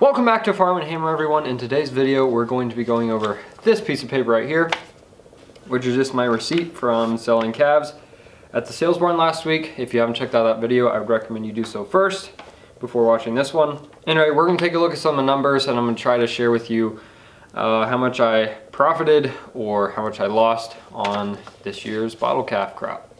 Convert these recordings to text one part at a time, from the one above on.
Welcome back to Farm and Hammer everyone. In today's video we're going to be going over this piece of paper right here which is just my receipt from selling calves at the sales barn last week. If you haven't checked out that video I would recommend you do so first before watching this one. Anyway we're going to take a look at some of the numbers and I'm going to try to share with you uh, how much I profited or how much I lost on this year's bottle calf crop.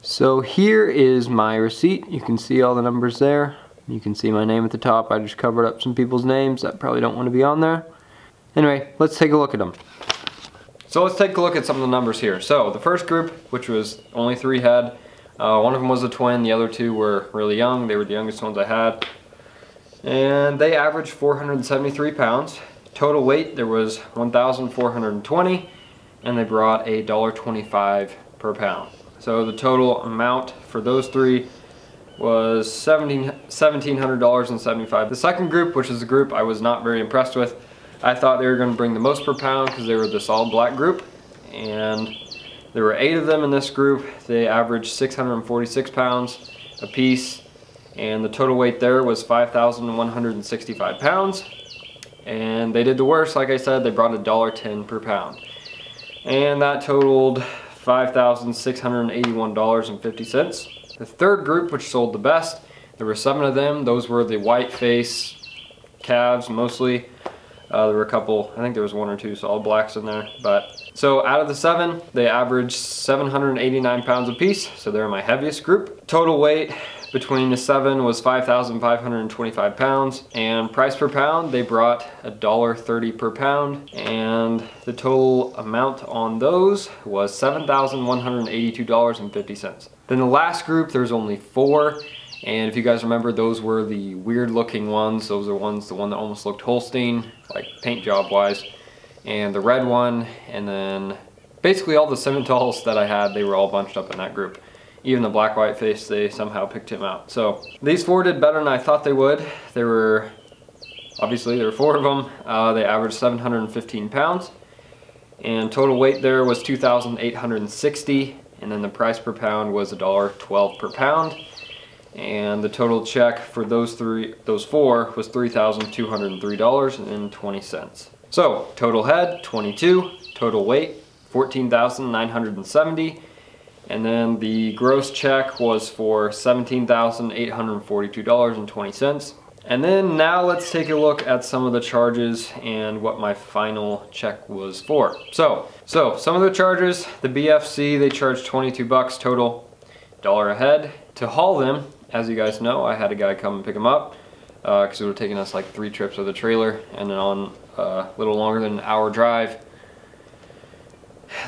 So here is my receipt. You can see all the numbers there. You can see my name at the top. I just covered up some people's names that probably don't want to be on there. Anyway, let's take a look at them. So let's take a look at some of the numbers here. So the first group, which was only three head, uh, one of them was a twin, the other two were really young. They were the youngest ones I had. And they averaged 473 pounds. Total weight, there was 1,420, and they brought a $1.25 per pound. So the total amount for those three was $1,700.75. The second group, which is a group I was not very impressed with, I thought they were going to bring the most per pound because they were the solid black group. And there were eight of them in this group. They averaged 646 pounds a piece. And the total weight there was 5,165 pounds. And they did the worst, like I said, they brought a dollar ten per pound. And that totaled $5,681.50. The third group, which sold the best, there were seven of them. Those were the white face calves mostly. Uh, there were a couple, I think there was one or two solid blacks in there. But so out of the seven, they averaged 789 pounds a piece. So they're my heaviest group. Total weight between the seven was 5,525 pounds and price per pound they brought $1.30 per pound and the total amount on those was $7,182.50. Then the last group there's only four and if you guys remember those were the weird looking ones. Those are ones the one that almost looked Holstein like paint job wise. And the red one and then basically all the Simmentals that I had they were all bunched up in that group even the black white face they somehow picked him out. So these four did better than I thought they would. There were obviously there were four of them. Uh, they averaged 715 pounds. And total weight there was 2,860 and then the price per pound was a dollar 12 per pound. And the total check for those three those four was $3,203.20 so total head 22 total weight 14,970 and then the gross check was for $17,842.20. And then now let's take a look at some of the charges and what my final check was for. So, so some of the charges, the BFC, they charged 22 bucks total, dollar a head. To haul them, as you guys know, I had a guy come and pick them up because uh, it would have taken us like three trips with the trailer and then on uh, a little longer than an hour drive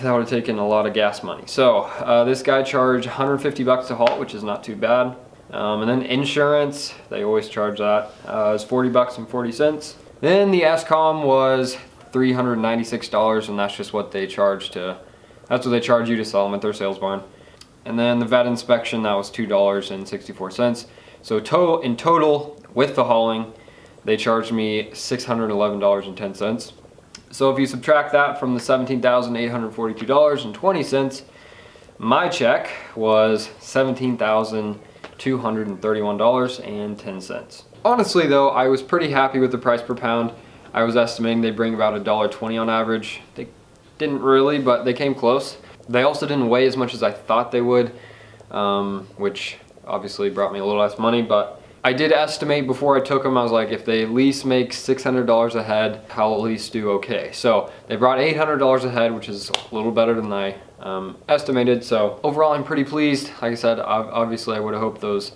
that would have taken a lot of gas money. So uh, this guy charged 150 bucks to haul, which is not too bad. Um, and then insurance, they always charge that, uh, is 40 bucks and 40 cents. Then the Escom was $396 and that's just what they charge to, that's what they charge you to sell them at their sales barn. And then the vet inspection, that was $2.64. So to in total, with the hauling, they charged me $611.10. So if you subtract that from the $17,842.20, my check was $17,231.10. Honestly though, I was pretty happy with the price per pound. I was estimating they bring about $1.20 on average. They didn't really, but they came close. They also didn't weigh as much as I thought they would, um, which obviously brought me a little less money, but I did estimate before I took them, I was like, if they at least make $600 a head, I'll at least do okay. So they brought $800 a head, which is a little better than I um, estimated. So overall, I'm pretty pleased. Like I said, obviously I would have hoped those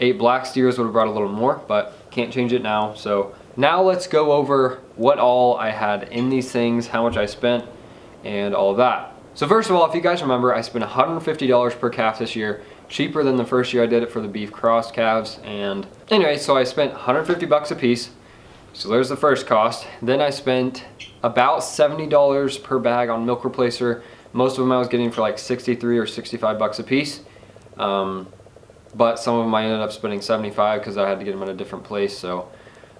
eight black steers would have brought a little more, but can't change it now. So now let's go over what all I had in these things, how much I spent, and all that. So first of all, if you guys remember, I spent $150 per calf this year cheaper than the first year I did it for the beef cross calves. And anyway, so I spent 150 bucks a piece. So there's the first cost. Then I spent about $70 per bag on milk replacer. Most of them I was getting for like 63 or 65 bucks a piece. Um, but some of them I ended up spending 75 because I had to get them at a different place. So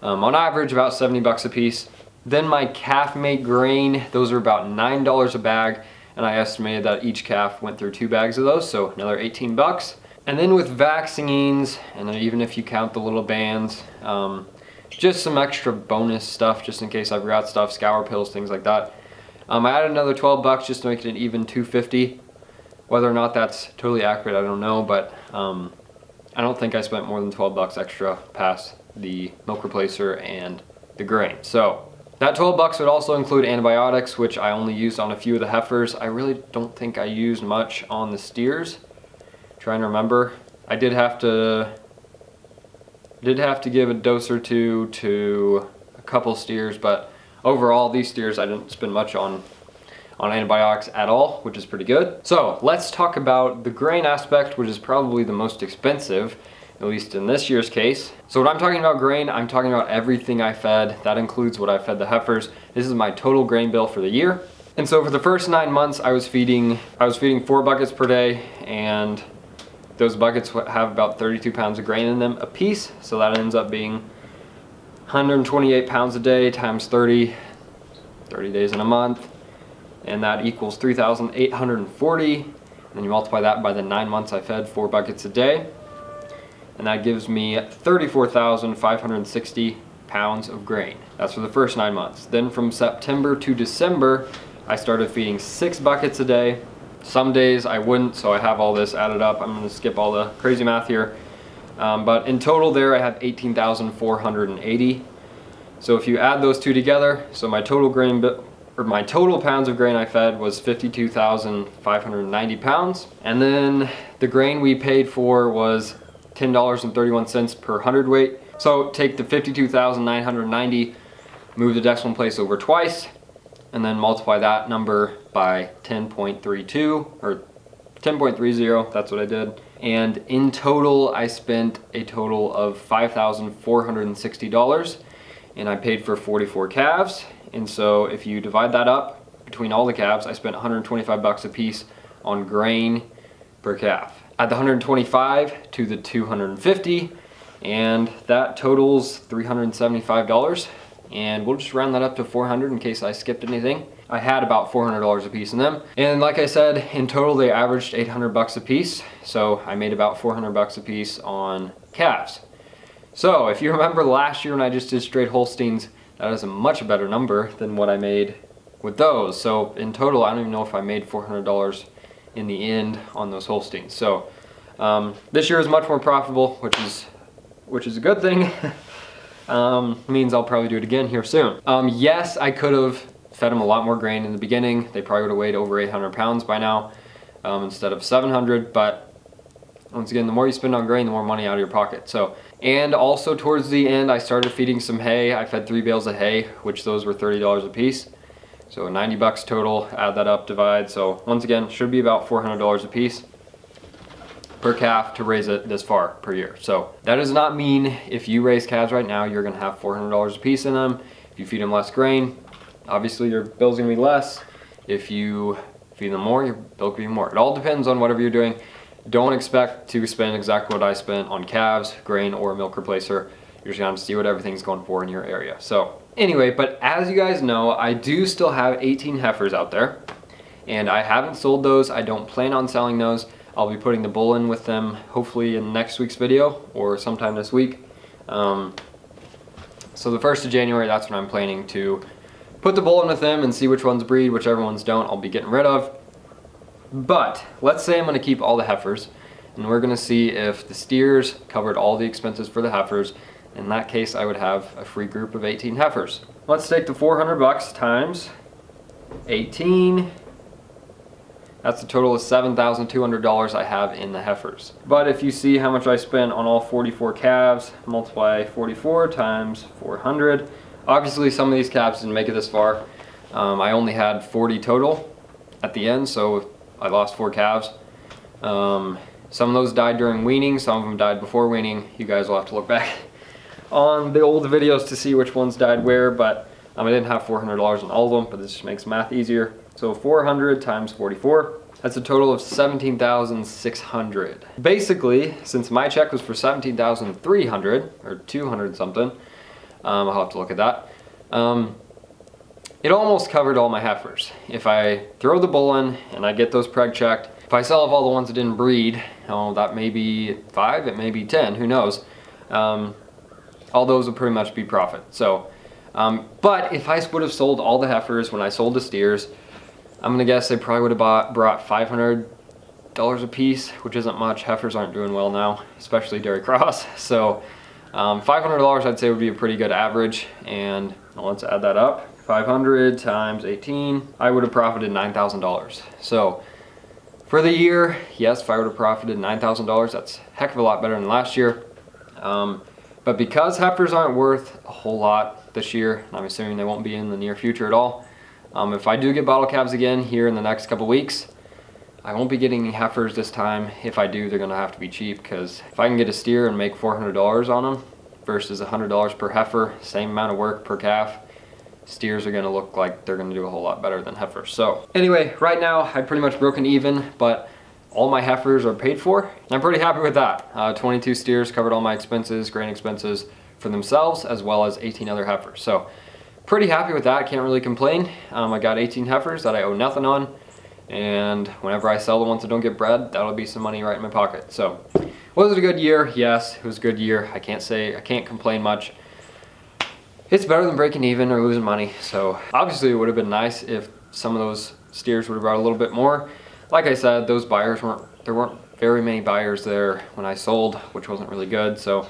um, on average, about 70 bucks a piece. Then my calf mate grain, those are about $9 a bag and I estimated that each calf went through two bags of those, so another 18 bucks. And then with vaccines, and even if you count the little bands, um, just some extra bonus stuff just in case I forgot stuff, scour pills, things like that. Um, I added another 12 bucks just to make it an even 250. Whether or not that's totally accurate, I don't know, but um, I don't think I spent more than 12 bucks extra past the milk replacer and the grain. So that 12 bucks would also include antibiotics, which I only used on a few of the heifers. I really don't think I used much on the steers. trying to remember. I did have to did have to give a dose or two to a couple steers, but overall these steers I didn't spend much on on antibiotics at all, which is pretty good. So let's talk about the grain aspect, which is probably the most expensive, at least in this year's case. So when I'm talking about grain, I'm talking about everything I fed. That includes what I fed the heifers. This is my total grain bill for the year. And so for the first nine months, I was feeding, I was feeding four buckets per day and those buckets have about 32 pounds of grain in them a piece. So that ends up being 128 pounds a day times 30, 30 days in a month and that equals 3,840. And you multiply that by the nine months I fed four buckets a day. And that gives me 34,560 pounds of grain. That's for the first nine months. Then from September to December, I started feeding six buckets a day. Some days I wouldn't, so I have all this added up. I'm gonna skip all the crazy math here. Um, but in total there I have 18,480. So if you add those two together, so my total grain or my total pounds of grain I fed was 52,590 pounds. And then the grain we paid for was $10.31 per hundredweight. So take the 52,990, move the decimal place over twice, and then multiply that number by 10.32 or 10.30, that's what I did. And in total, I spent a total of $5,460 and I paid for 44 calves and so if you divide that up between all the calves, I spent 125 bucks a piece on grain per calf. Add the 125 to the 250 and that totals $375 and we'll just round that up to 400 in case I skipped anything. I had about $400 a piece in them. And like I said, in total they averaged 800 bucks a piece. So I made about 400 bucks a piece on calves. So if you remember last year when I just did straight Holsteins, that is a much better number than what I made with those. So in total, I don't even know if I made $400 in the end on those Holsteins. So um, this year is much more profitable, which is which is a good thing. um, means I'll probably do it again here soon. Um, yes, I could have fed them a lot more grain in the beginning. They probably would have weighed over 800 pounds by now um, instead of 700, but once again, the more you spend on grain, the more money out of your pocket. So, and also towards the end, I started feeding some hay. I fed three bales of hay, which those were $30 a piece. So 90 bucks total, add that up, divide. So once again, should be about $400 a piece per calf to raise it this far per year. So that does not mean if you raise calves right now, you're gonna have $400 a piece in them. If you feed them less grain, obviously your bill's gonna be less. If you feed them more, your bill could be more. It all depends on whatever you're doing. Don't expect to spend exactly what I spent on calves, grain, or milk replacer. You're just gonna see what everything's going for in your area. So anyway, but as you guys know, I do still have 18 heifers out there and I haven't sold those. I don't plan on selling those. I'll be putting the bull in with them hopefully in next week's video or sometime this week. Um, so the 1st of January, that's when I'm planning to put the bull in with them and see which ones breed, whichever ones don't, I'll be getting rid of. But let's say I'm gonna keep all the heifers and we're gonna see if the steers covered all the expenses for the heifers. In that case, I would have a free group of 18 heifers. Let's take the 400 bucks times 18. That's a total of $7,200 I have in the heifers. But if you see how much I spent on all 44 calves, multiply 44 times 400. Obviously some of these calves didn't make it this far. Um, I only had 40 total at the end, so I lost four calves. Um, some of those died during weaning, some of them died before weaning. You guys will have to look back on the old videos to see which ones died where, but um, I didn't have $400 on all of them, but this just makes math easier. So 400 times 44, that's a total of 17,600. Basically, since my check was for 17,300 or 200 something, um, I'll have to look at that. Um, it almost covered all my heifers. If I throw the bull in and I get those preg checked, if I sell off all the ones that didn't breed, oh, that may be five, it may be 10, who knows. Um, all those would pretty much be profit. So, um, but if I would have sold all the heifers when I sold the steers, I'm gonna guess they probably would have bought, brought 500 dollars a piece, which isn't much. Heifers aren't doing well now, especially dairy cross. So um, $500 I'd say would be a pretty good average. And let's add that up. 500 times 18, I would have profited $9,000. So for the year, yes, if I would have profited $9,000, that's heck of a lot better than last year. Um, but because heifers aren't worth a whole lot this year, and I'm assuming they won't be in the near future at all, um, if I do get bottle calves again here in the next couple weeks, I won't be getting any heifers this time. If I do, they're gonna have to be cheap because if I can get a steer and make $400 on them versus $100 per heifer, same amount of work per calf, steers are gonna look like they're gonna do a whole lot better than heifers. So anyway, right now I've pretty much broken even, but all my heifers are paid for. I'm pretty happy with that. Uh, 22 steers covered all my expenses, grain expenses for themselves, as well as 18 other heifers. So pretty happy with that, can't really complain. Um, I got 18 heifers that I owe nothing on and whenever I sell the ones that don't get bred, that'll be some money right in my pocket. So, was it a good year? Yes, it was a good year. I can't say, I can't complain much. It's better than breaking even or losing money. So, obviously it would have been nice if some of those steers would have brought a little bit more. Like I said, those buyers weren't, there weren't very many buyers there when I sold, which wasn't really good. So,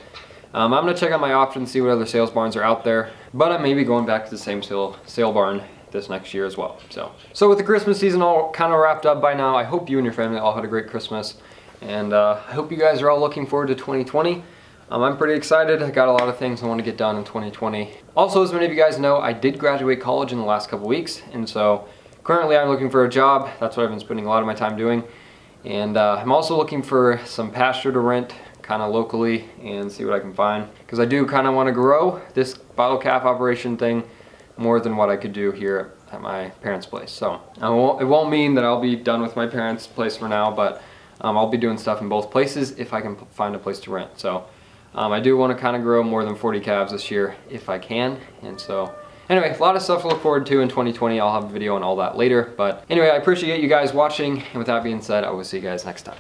um, I'm gonna check out my options, see what other sales barns are out there. But I may be going back to the same sale, sale barn this next year as well. So, so with the Christmas season all kind of wrapped up by now, I hope you and your family all had a great Christmas. And uh, I hope you guys are all looking forward to 2020. Um, I'm pretty excited. I got a lot of things I want to get done in 2020. Also, as many of you guys know, I did graduate college in the last couple weeks. And so currently I'm looking for a job. That's what I've been spending a lot of my time doing. And uh, I'm also looking for some pasture to rent kind of locally and see what I can find. Because I do kind of want to grow this bottle calf operation thing more than what I could do here at my parents' place. So won't, it won't mean that I'll be done with my parents' place for now, but um, I'll be doing stuff in both places if I can find a place to rent. So um, I do want to kind of grow more than 40 calves this year if I can. And so anyway, a lot of stuff to look forward to in 2020. I'll have a video on all that later. But anyway, I appreciate you guys watching. And with that being said, I will see you guys next time.